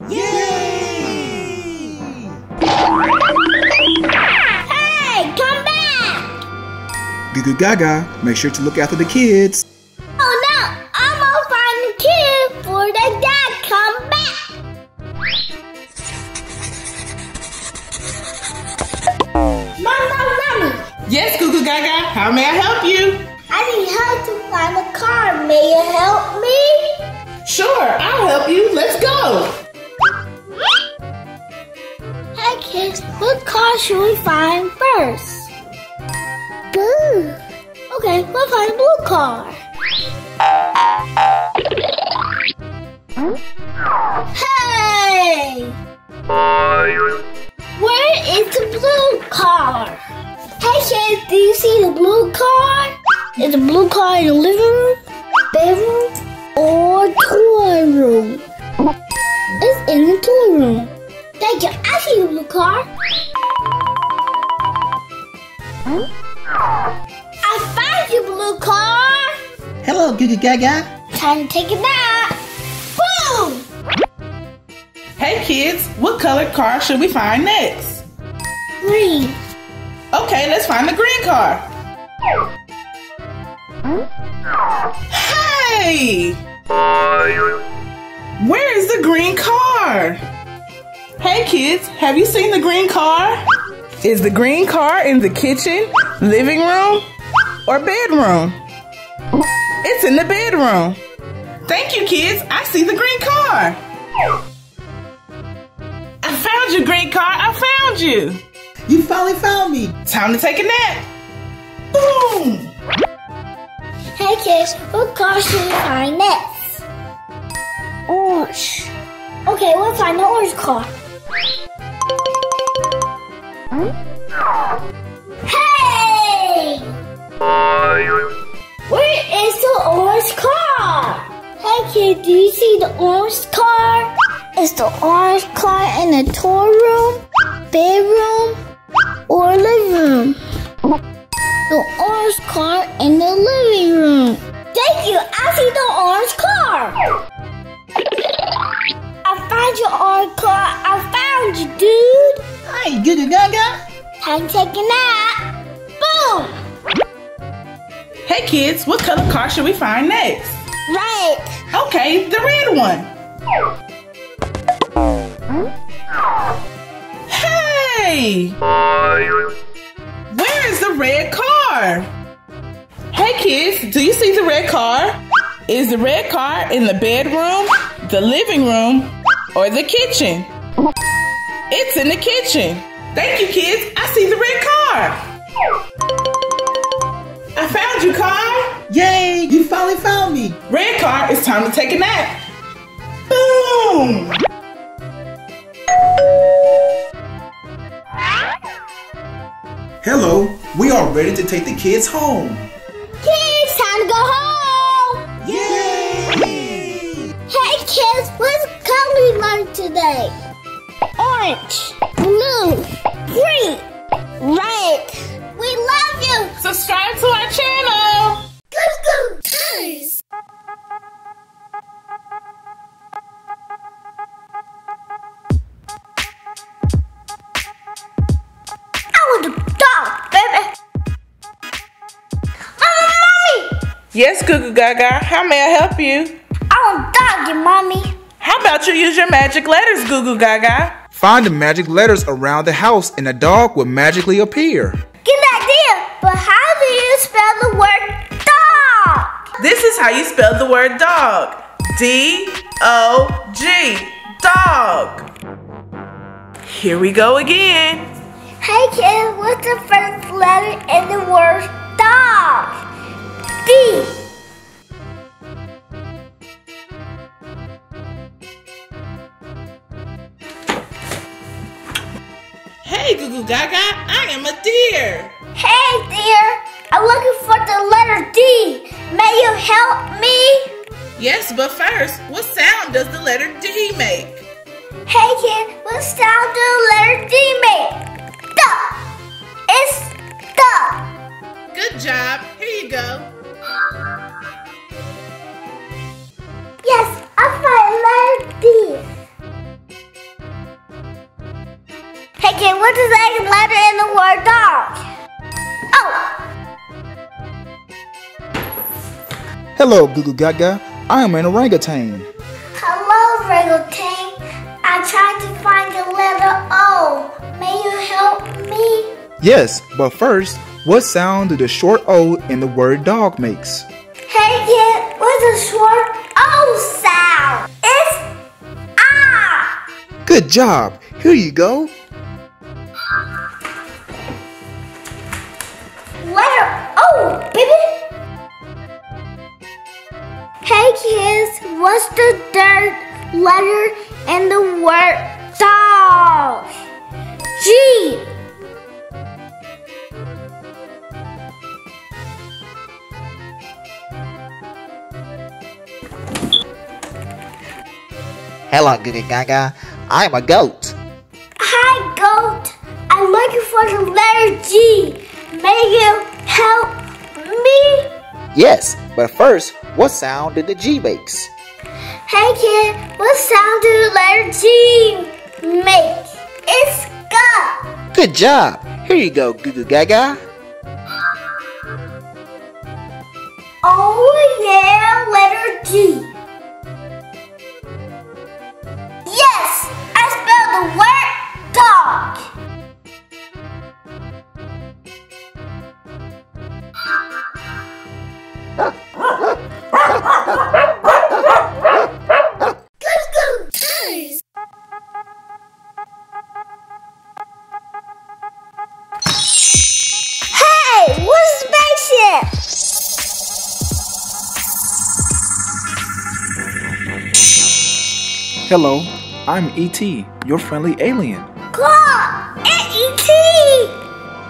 Yay! Hey, come back! Goo Goo Gaga, make sure to look after the kids. Oh no, I'm gonna find the kid for the dad come back. Mama, mommy, Yes, Goo Goo Gaga. How may I help you? I need help to find a car. May you help me? Sure, I'll help you. Let's go. Kids, what car should we find first? Blue. Okay, we'll find a blue car. Hey! Where is the blue car? Hey kids, do you see the blue car? Is the blue car in the living room, bedroom, or toy room? It's in the toy room. Thank you. I see the blue car. I found you, blue car. Hello, Goo Goo Gaga. Time to take a nap. Boom! Hey, kids. What colored car should we find next? Green. Okay, let's find the green car. Hey! Where is the green car? Hey kids, have you seen the green car? Is the green car in the kitchen, living room, or bedroom? It's in the bedroom. Thank you, kids. I see the green car. I found you, green car. I found you. You finally found me. Time to take a nap. Boom! Hey kids, what car should we find next? Orange. Okay, we'll find the orange car. Hey! Where is the orange car? Hey kid, do you see the orange car? Is the orange car in the toy room, bedroom, or living room? The orange car in the living room. Thank you. I see the orange car. I found your orange car. I found you, dude. Hi, Goo Gaga. Time to take a nap. Boom. Hey kids, what color car should we find next? Right. Okay, the red one. Hey! Where is the red car? Hey kids, do you see the red car? Is the red car in the bedroom, the living room, or the kitchen? It's in the kitchen. Thank you, kids. I see the red car. I found you, car. Yay! You finally found me. Red car, it's time to take a nap. Boom! Hello, we are ready to take the kids home. Kids, time to go home. Yay! Hey kids, what color we learn today? Orange, blue, green, red. We love you. Subscribe to our channel. Good, good. Guys. I oh, want a dog, baby. Oh, mommy. Yes, Goo Goo Gaga. How may I help you? I want a doggy, mommy. How about you use your magic letters, Goo Goo Gaga? Find the magic letters around the house and a dog will magically appear. Good idea, but how do you spell the word dog? This is how you spell the word dog. D O G. Dog. Here we go again. Hey kid, what's the first letter in the word dog? D. Hey, Goo Goo Gaga, I am a deer. Hey dear, I'm looking for the letter D. May you help me? Yes, but first, what's the second letter in the word dog? Oh, Hello, Goo Goo Gaga. I am an orangutan. hello, Orangutan. I tried to find the letter O. May you help me? Yes, but first, what sound do the short O in the word dog makes? Hey kid, what's the short O sound? It's ah. Good job. Here you go. What's the third letter in the word dog? G. Hello, Goo Goo Gaga. I'm a goat. Hi, goat. I'm looking for the letter G. May you help me? Yes, but first, what sound did the G makes? Hey kid, what sound do the letter G make? It's G. Good job. Here you go, Goo Goo Gaga. Oh yeah, letter G. Yes, I spelled the word dog. Hello, I'm E.T., your friendly alien. Claw! E.T.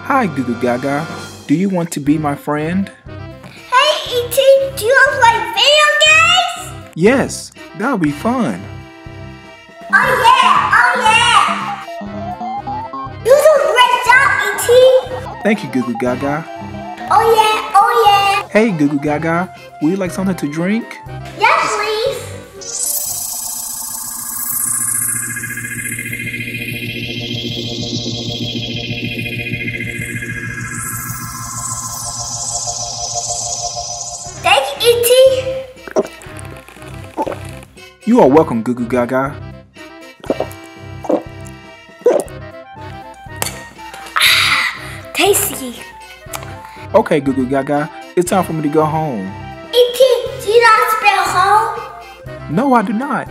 Hi, Goo Goo Gaga. Do you want to be my friend? Hey, E.T., do you want to play video games? Yes, that'll be fun. Oh yeah, oh yeah! You do a great job, E.T. Thank you, Goo Goo Gaga. Oh yeah, oh yeah! Hey, Goo Goo Gaga, would you like something to drink? You are welcome, Goo Goo Gaga. Ah, tasty. Okay, Goo Goo Gaga, it's time for me to go home. E.T., do you not spell home? No, I do not.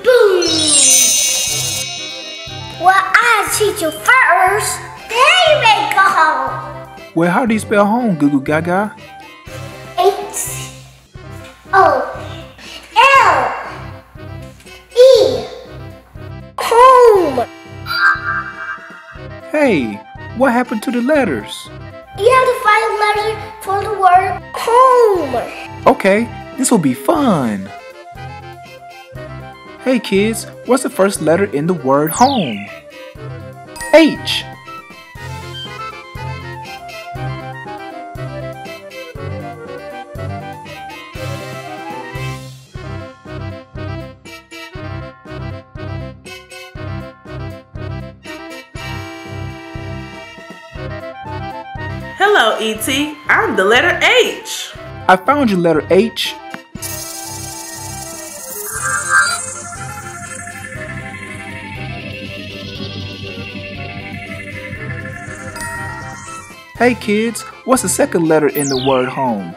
Boom! Well, I teach you first. Then you may go home. Well, how do you spell home, Goo Goo Gaga? H Hey, what happened to the letters? You have to find a letter for the word home. Okay, this will be fun. Hey kids, what's the first letter in the word home? H. E.T. I'm the letter H. I found your letter H. Hey kids, what's the second letter in the word home?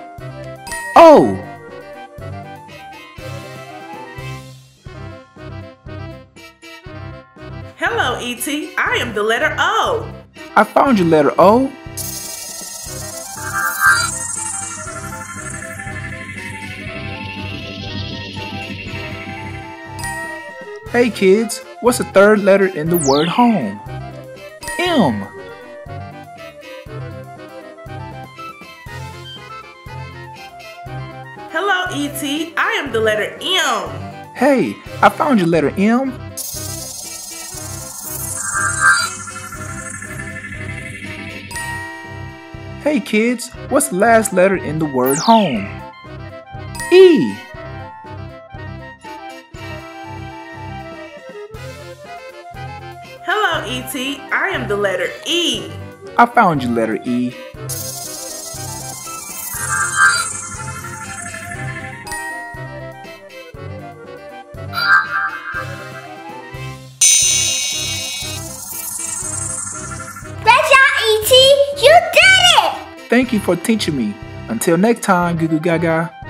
O. Hello, E.T. I am the letter O. I found your letter O. Hey kids, what's the third letter in the word home? M. Hello, E.T. I am the letter M. Hey, I found your letter M. Hey kids, what's the last letter in the word home? E. Hello, E.T. I am the letter E. I found you, letter E. Great E.T. You did it! Thank you for teaching me. Until next time, Goo Goo Gaga.